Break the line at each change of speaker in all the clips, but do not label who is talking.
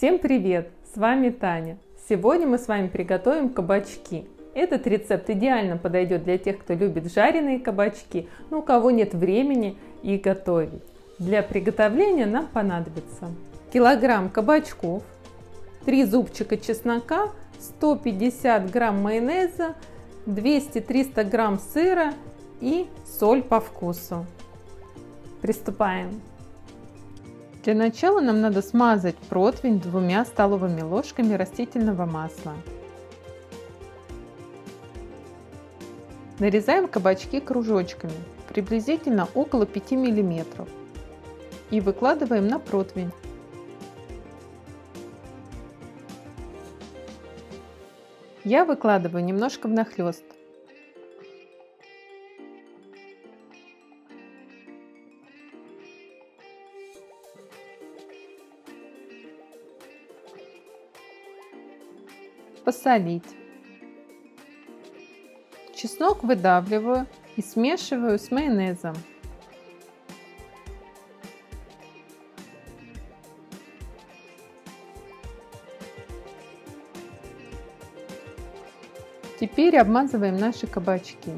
Всем привет! С вами Таня. Сегодня мы с вами приготовим кабачки. Этот рецепт идеально подойдет для тех, кто любит жареные кабачки, но у кого нет времени их готовить. Для приготовления нам понадобится килограмм кабачков, 3 зубчика чеснока, 150 грамм майонеза, 200-300 грамм сыра и соль по вкусу. Приступаем. Для начала нам надо смазать противень двумя столовыми ложками растительного масла. Нарезаем кабачки кружочками, приблизительно около 5 мм, и выкладываем на противень. Я выкладываю немножко внахлёст. Посолить. Чеснок выдавливаю и смешиваю с майонезом. Теперь обмазываем наши кабачки.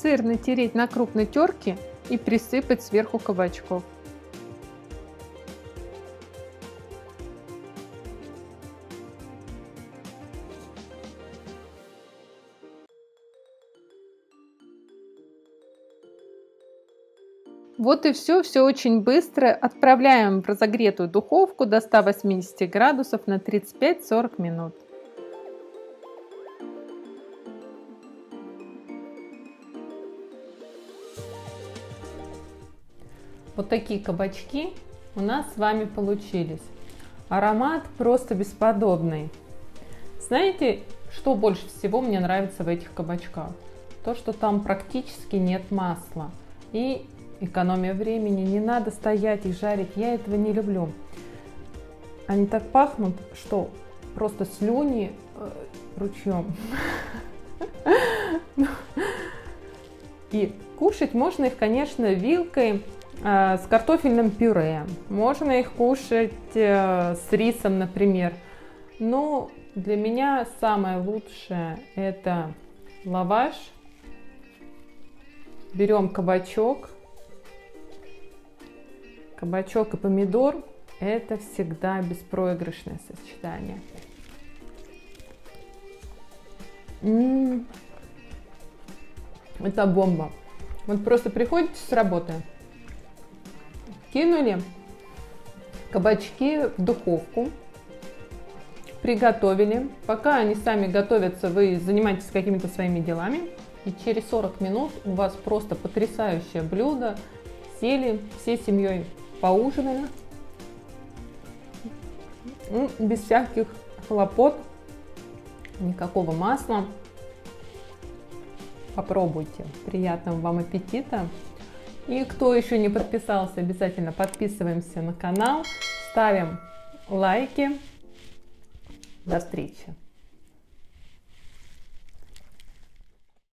Сыр натереть на крупной терке и присыпать сверху кабачков. Вот и все, все очень быстро. Отправляем в разогретую духовку до 180 градусов на 35-40 минут. Вот такие кабачки у нас с вами получились. Аромат просто бесподобный. Знаете, что больше всего мне нравится в этих кабачках? То, что там практически нет масла. И экономия времени. Не надо стоять и жарить. Я этого не люблю. Они так пахнут, что просто слюни э, ручьем. И кушать можно их, конечно, вилкой с картофельным пюре. Можно их кушать э, с рисом, например. Но для меня самое лучшее это лаваш. Берем кабачок. Кабачок и помидор – это всегда беспроигрышное сочетание. М-м-м. Это бомба. Вот просто приходите с работы, Кинули кабачки в духовку, приготовили. Пока они сами готовятся, вы занимаетесь какими-то своими делами. И через 40 минут у вас просто потрясающее блюдо. Сели всей семьей, поужинали. Без всяких хлопот, никакого масла. Попробуйте. Приятного вам аппетита! И кто еще не подписался, обязательно подписываемся на канал, ставим лайки. До встречи!